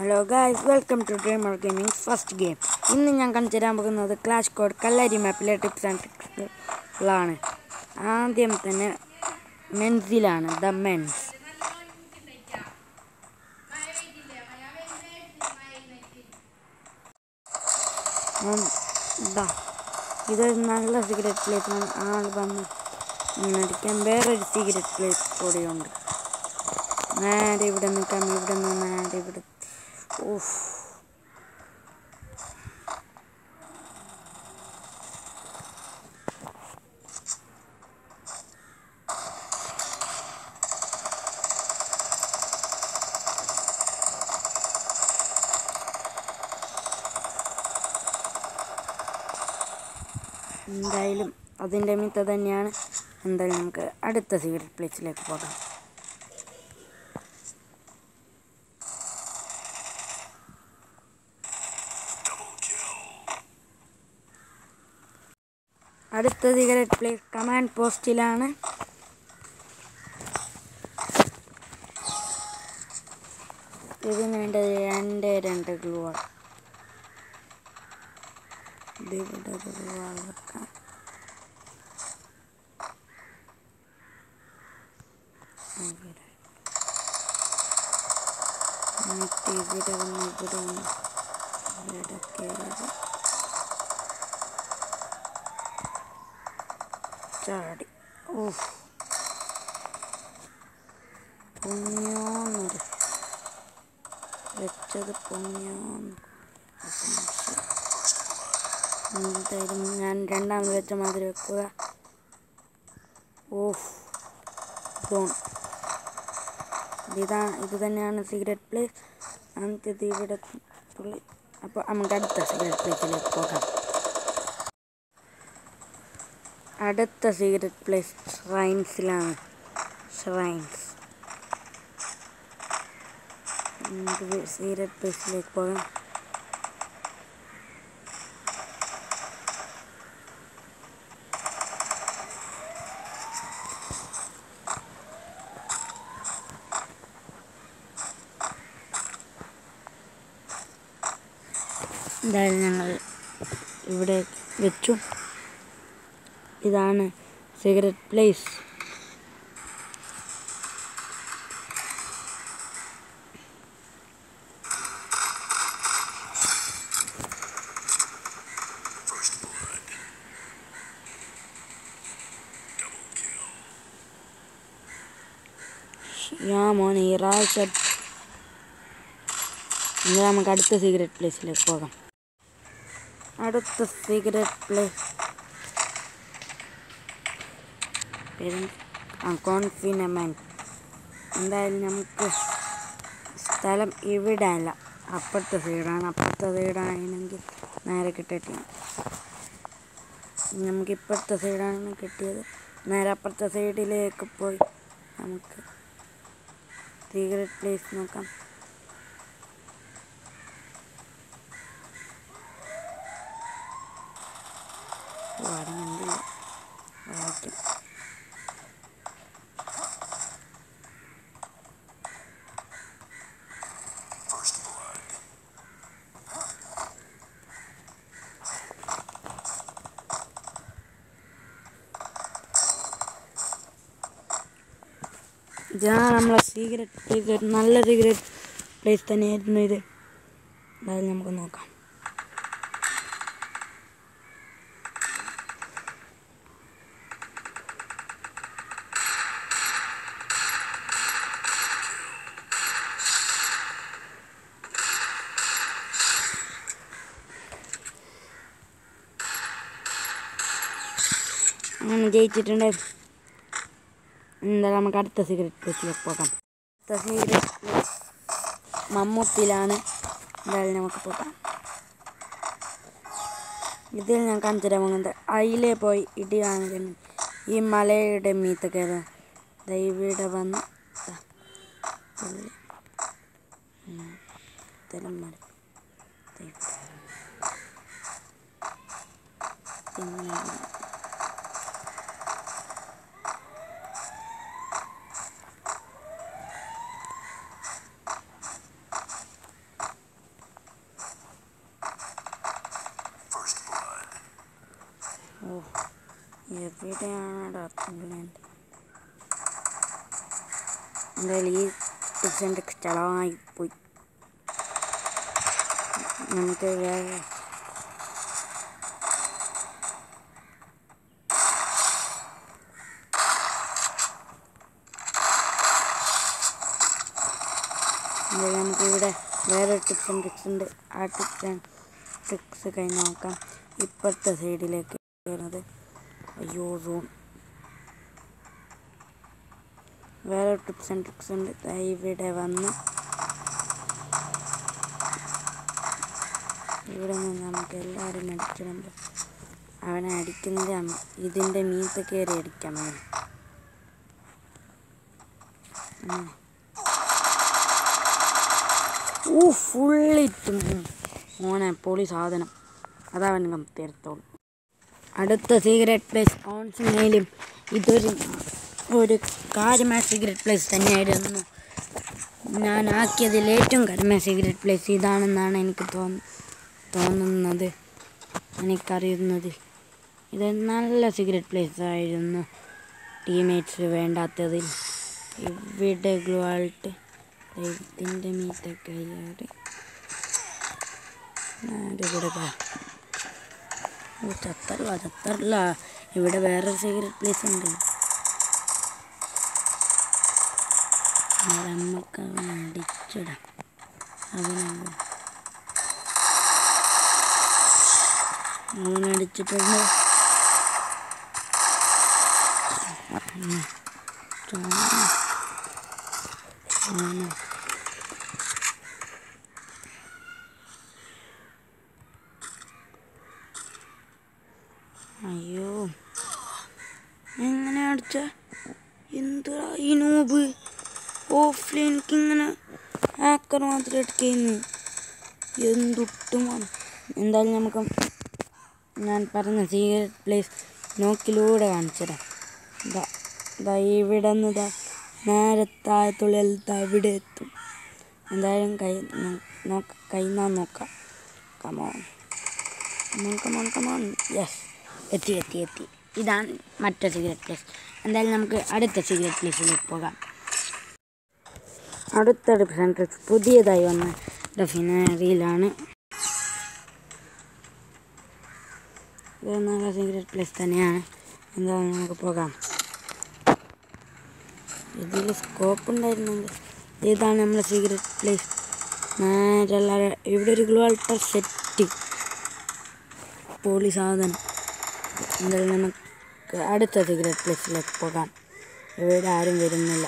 Hello guys welcome to dreamer gaming first game ഇന്ന് ഞാൻ കാണിച്ചു തരാൻ പോകുന്നത് ക്ലാഷ് കോഡ് കല്ലരി മാപ്പിലെ ടിപ്സ് ആൻഡ് ട്രിക്സുകളാണ് ആദ്യം തന്നെ മെൻസിലാണ് ദ. മെൻസ് ഇതൊരു നല്ല സിഗരറ്റ് പ്ലേസ് ആണ്. ആൾ വന്ന് അടിക്കാൻ വേറൊരു സിഗരറ്റ് പ്ലേസ് കൂടെയുണ്ട്. നേരെ ഇവിടെ നിൽക്കാം ഇവിടെ നിന്ന് നേരെ ഇവിടെ ഓഫ് എന്തായാലും അതിന്റെ മിത്ത തന്നെയാണ്. എന്തായാലും നമുക്ക് അടുത്ത സീക്രട്ട് പ്ലേസിലേക്ക് പോകാം. അടുത്ത സിഗരറ്റ് പ്ലേസ് കമാൻഡ് പോസ്റ്റിലാണ് ഇതിന് വേണ്ടത് രണ്ട് രണ്ട് ഗ്ലൂ ഇതിവിടെ ഗ്ലൂ വെക്കാം ഇവിടെ. ഇവിടെ ഒന്ന് ഇവിടെ വന്ന് ഇവിടെ കയറി ചാടി. ഓഫ് പൊങ്ങിയോന്നൊരു വെച്ചത് പൊങ്ങിയോന്ന് എന്തായാലും ഞാൻ രണ്ടാമത് വെച്ച മാതിരി വെക്കുക. ഓഫ് സോൺ ഇതാ ഇത് തന്നെയാണ് സീക്രട്ട് പ്ലേസ് ആദ്യത്തെ ഇവിടെ അപ്പോൾ നമുക്ക് അടുത്ത സിഗരറ്റ് പ്ലേസിലേക്ക് പോകാം. അടുത്ത സീക്രട്ട് പ്ലേസ് ഷ്രൈൻസിലാണ് ഷ്രൈൻസ് നമുക്ക് സീക്രട്ട് പ്ലേസിലേക്ക് പോകാം. എന്തായാലും ഞങ്ങൾ ഇവിടെ വെച്ചു. ഇതാണ് സിഗരറ്റ് പ്ലേസ് യാ മോനെ ഈ പ്രാവശ്യം ഇനി നമുക്ക് അടുത്ത സീക്രട്ട് പ്ലേസിലേക്ക് പോകാം അടുത്ത സീക്രട്ട് പ്ലേസ് പേര് ആ കോൺഫിനമെന്റ് എന്തായാലും നമുക്ക് സ്ഥലം ഇവിടെ അല്ല അപ്പുറത്തെ സൈഡാണ്. അപ്പുറത്തെ സൈഡാണെങ്കിൽ നേരെ കിട്ടിയിട്ടില്ല. നമുക്ക് ഇപ്പുറത്തെ സൈഡാണ് കിട്ടിയത്. നേരെ അപ്പുറത്തെ സൈഡിലേക്ക് പോയി നമുക്ക് സീക്രട്ട് പ്ലേസ് നോക്കാം. വാടുന്നുണ്ടില്ല വായിക്കും ഇതാണ് നമ്മളെ സീക്രട്ട് സീക്രട്ട് നല്ല സീക്രട്ട് പ്ലേസ് തന്നെയായിരുന്നു ഇത്. എന്തായാലും നമുക്ക് നോക്കാം. അങ്ങനെ ജയിച്ചിട്ടുണ്ട്. എന്താ നമുക്ക് അടുത്ത സിഗരറ്റ് പ്ലേസിലേക്ക് പോകാം. അടുത്ത സിഗരറ്റ് മമ്മൂട്ടിയിലാണ്. എന്തായാലും നമുക്ക് പോകാം. ഇതിൽ ഞാൻ കഞ്ചര പോകുന്നത് അതിലേ പോയി ഇടി ഈ മലയുടെ മീത്ത് കയറാൻ. ദാ ഇവിടെ വന്ന് ദാ എവിടെയാണ് തുള്ളേണ്ടത്? എന്തായാലും ഈ പോയി. നമുക്ക് വേറെ നമുക്കിവിടെ വേറെ ടിപ്സ് ആൻഡ് ഉണ്ട്. ആ ടിപ്സ് ആൻഡ് ട്രിക്സ് നോക്കാം. ഇപ്പോഴത്തെ സൈഡിലേക്ക് വരുന്നത്. അയ്യോ വേറെ ടിപ്സ് ആൻഡ് ട്രിക്സ് ഉണ്ട്. ഇവിടെ വന്ന് ഇവിടെ നിന്ന് നമുക്ക് എല്ലാവരും അടിച്ചിടുമ്പോൾ അവനെ അടിക്കുന്നത് ഇതിന്റെ മീത്ത് കയറി അടിക്കാം അവന്. ഓ ഊ ഫുള്ളിട്ടും മോനെ പൊളി സാധനം. അതവൻ തീർത്തോളൂ. അടുത്ത സീക്രട്ട് പ്ലേസ് ഓൺസിനേലും ഇതൊരു ഒരു കാര്യമായ സീക്രട്ട് പ്ലേസ് തന്നെയായിരുന്നു. ഞാൻ ആക്കിയതിൽ ഏറ്റവും കാര്യമായ സീക്രട്ട് പ്ലേസ് ഇതാണെന്നാണ് എനിക്ക് തോന്നു തോന്നുന്നത് എനിക്കറിയുന്നത്. ഇത് നല്ല സീക്രട്ട് പ്ലേസ് ആയിരുന്നു ടീമേറ്റ്സ് വേണ്ടാത്തതിൽ. ഇവിടെ ഗ്ലൂ ആൾട്ട് ഇതിന്റെ മീത്തൊക്കെ ദാ. ഓ ചത്തല്ല ചത്തല്ല ഇവിടെ വേറൊരു സീക്രട്ട് പ്ലേസ് ഉണ്ട് നമുക്ക് അടിച്ചിടാം അവനെ അവനടിച്ചിട്ടുണ്ട് ഉം. ചുവന്ന. ഈ നോബ് ഓഫ്ലൈൻ എനിക്കിങ്ങനെ ഹാക്കർ മാത്രം എടുക്കുന്നു എന്തൊട്ടുമാണ് എന്തായാലും നമുക്ക് ഞാൻ പറഞ്ഞ സീക്രട്ട് പ്ലേസ് നോക്കിലൂടെ കാണിച്ചുതരാം ഇതാ ഇതാ ഇവിടെ നിന്ന് ഇതാ നേരെ താഴത്തുള്ളിൽ ഇതാ ഇവിടെ എത്തും. എന്തായാലും കൈ നോക്ക കൈന്നാ നോക്കാം. Come on come on come on come on yes എത്തി എത്തി എത്തി. ഇതാണ് മറ്റേ സിഗരറ്റ് പ്ലേസ് എന്തായാലും നമുക്ക് അടുത്ത സിഗരറ്റ് പ്ലേസിലേക്ക് പോകാം. അടുത്ത ഡിഫറന്റ് പുതിയതായി വന്ന ഡെഫിനറിയിലാണ് ഇത് നല്ല സീക്രട്ട് പ്ലേസ് തന്നെയാണ്. എന്തായാലും നമുക്ക് പോകാം. ഇതിൽ സ്കോപ്പ് ഉണ്ടായിരുന്നെങ്കിൽ ഇതാണ് നമ്മുടെ സിഗരറ്റ് പ്ലേസ് നേരെ ഇവിടെ ഒരു ഗ്ലോ അൾട്ടർ സെറ്റ് പോളി സാധനം. എന്തായാലും നമുക്ക് അടുത്ത സിഗരറ്റ് പ്ലേസിലേക്ക് പോകാം. ഇവിടെ ആരും വരുന്നില്ല.